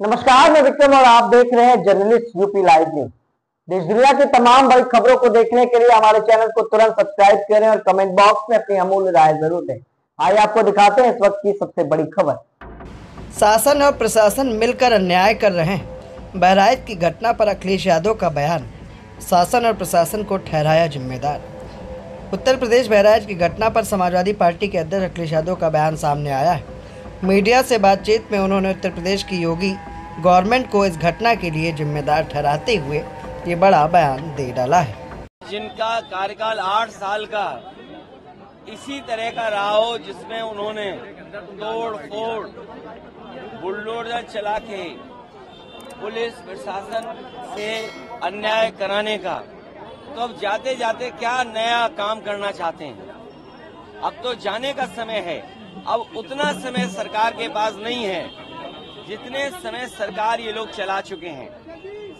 नमस्कार, मैं विक्रम और आप देख रहे हैं जर्नलिस्ट यूपी लाइव न्यूज़ देश दुनिया की तमाम बड़ी खबरों को देखने के लिए हमारे चैनल को तुरंत सब्सक्राइब करें और कमेंट बॉक्स में अपनी अमूल्य राय ज़रूर दें। आइए आपको दिखाते हैं इस वक्त की सबसे बड़ी खबर। शासन और प्रशासन मिलकर अन्याय कर रहे हैं। बहराइच की घटना पर अखिलेश यादव का बयान। शासन और प्रशासन को ठहराया जिम्मेदार। उत्तर प्रदेश बहराइच की घटना पर समाजवादी पार्टी के अध्यक्ष अखिलेश यादव का बयान सामने आया है। मीडिया से बातचीत में उन्होंने उत्तर प्रदेश की योगी गवर्नमेंट को इस घटना के लिए जिम्मेदार ठहराते हुए ये बड़ा बयान दे डाला है। जिनका कार्यकाल आठ साल का, इसी तरह का रहा हो जिसमें उन्होंने तोड़ फोड़, बुलडोजर चला के पुलिस प्रशासन से अन्याय कराने का तो अब जाते जाते क्या नया काम करना चाहते हैं? अब तो जाने का समय है। अब उतना समय सरकार के पास नहीं है जितने समय सरकार ये लोग चला चुके हैं।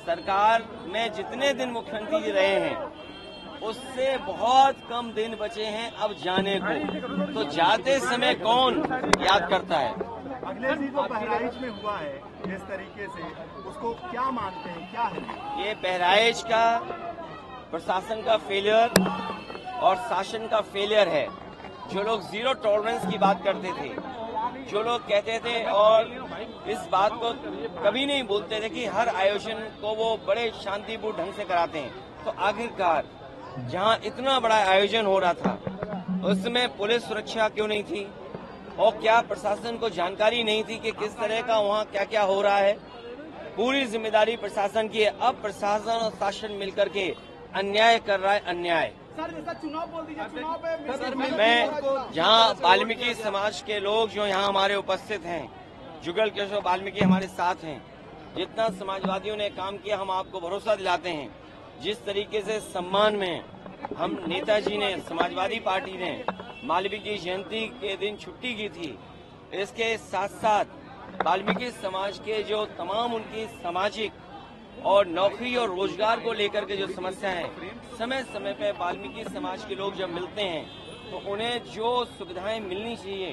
सरकार में जितने दिन मुख्यमंत्री जी रहे हैं उससे बहुत कम दिन बचे हैं अब जाने को। तो जाते समय कौन याद करता है? अगले जी जो बहराइच में हुआ है इस तरीके से उसको क्या मानते हैं क्या है? ये बहराइच का प्रशासन का फेलियर और शासन का फेलियर है। जो लोग ज़ीरो टॉलरेंस की बात करते थे, जो लोग कहते थे और इस बात को कभी नहीं बोलते थे कि हर आयोजन को वो बड़े शांतिपूर्ण ढंग से कराते हैं। तो आखिरकार, जहाँ इतना बड़ा आयोजन हो रहा था, उसमें पुलिस सुरक्षा क्यों नहीं थी? और क्या प्रशासन को जानकारी नहीं थी कि किस तरह का वहाँ क्या क्या हो रहा है? पूरी ज़िम्मेदारी प्रशासन की है। अब प्रशासन और शासन मिलकर के अन्याय कर रहा है अन्याय। सर जैसा चुनाव बोल दीजिए चुनाव पे सर मैं जहाँ वाल्मीकि समाज के लोग जो यहाँ हमारे उपस्थित हैं जुगल केशव वाल्मीकि हमारे साथ हैं जितना समाजवादियों ने काम किया हम आपको भरोसा दिलाते हैं। जिस तरीके से सम्मान में हम नेताजी ने समाजवादी पार्टी ने वाल्मीकि जयंती के दिन छुट्टी की थी इसके साथ साथ वाल्मीकि समाज के जो तमाम उनकी सामाजिक और नौकरी और रोज़गार को लेकर के जो समस्या है समय समय पे वाल्मीकि समाज के लोग जब मिलते हैं तो उन्हें जो सुविधाएँ मिलनी चाहिए,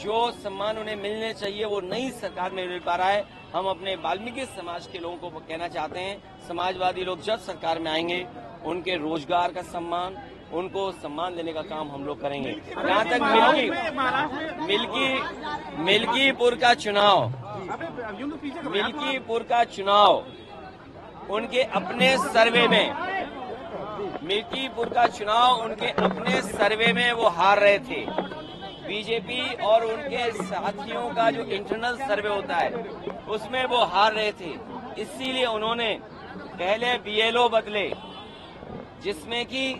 जो सम्मान उन्हें मिलने चाहिए, वो नई सरकार में मिल पा रहा है। हम अपने वाल्मीकि समाज के लोगों को कहना चाहते हैं, समाजवादी लोग जब सरकार में आएँगे, उनके रोज़गार का सम्मान, उनको सम्मान देने का काम हम लोग करेंगे। जहाँ तक मिल्की मिल्की, मिल्कीपुर का चुनाव, मिल्कीपुर का चुनाव उनके अपने सर्वे में। मिल्कीपुर का चुनाव उनके अपने सर्वे में वो हार रहे थे। बीजेपी और उनके साथियों का जो इंटरनल सर्वे होता है, उसमें वो हार रहे थे। इसीलिए उन्होंने पहले बीएलओ बदले, जिसमें कि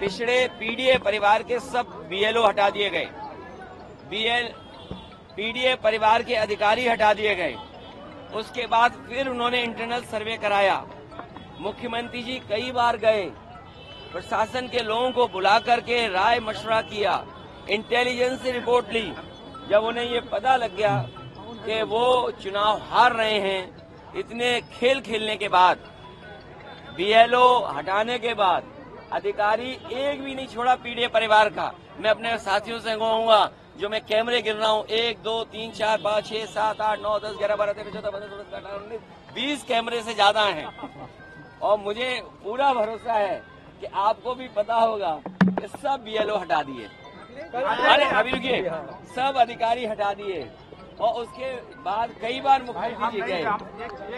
पिछड़े पीडीए परिवार के सब बीएलओ हटा दिए गए। बीएल पीडीए परिवार के अधिकारी हटा दिए गए। उसके बाद फिर उन्होंने इंटरनल सर्वे कराया। मुख्यमंत्री जी कई बार गए। प्रशासन के लोगों को बुला करके राय मशवरा किया। इंटेलिजेंस रिपोर्ट ली। जब उन्हें ये पता लग गया कि वो चुनाव हार रहे हैं, इतने खेल खेलने के बाद बीएलओ हटाने के बाद, अधिकारी एक भी नहीं छोड़ा पीडीए परिवार का। मैं अपने साथियों से कहूँगा जो मैं कैमरे गिर रहा हूँ, एक, दो, तीन, चार, पाँच, छह, सात, आठ, नौ, दस, ग्यारह, बारह, तेरह, चौदह, पंद्रह, सोलह, सत्रह, अठारह, उन्नीस, बीस कैमरे से ज़्यादा हैं। और मुझे पूरा भरोसा है कि आपको भी पता होगा कि सब बीएलओ हटा दिए। अरे, अभी रुकिए। सब अधिकारी हटा दिए। और उसके बाद कई बार मुख्यमंत्री जी गए।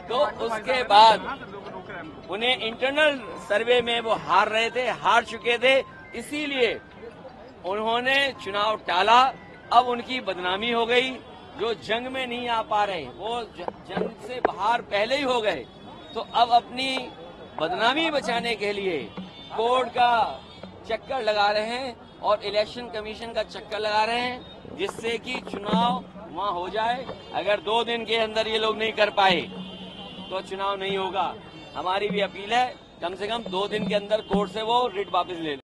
तो उसके बाद उन्हें इंटरनल सर्वे में वो हार रहे थे, हार चुके थे। इसीलिए उन्होंने चुनाव टाला। अब उनकी बदनामी हो गई। जो जंग में नहीं आ पा रहे, वो जंग से बाहर पहले ही हो गए। तो अब अपनी बदनामी बचाने के लिए कोर्ट का चक्कर लगा रहे हैं और इलेक्शन कमीशन का चक्कर लगा रहे हैं, जिससे कि चुनाव वहाँ हो जाए। अगर दो दिन के अंदर ये लोग नहीं कर पाए तो चुनाव नहीं होगा। हमारी भी अपील है, कम से कम दो दिन के अंदर कोर्ट से वो रिट वापस ले लें।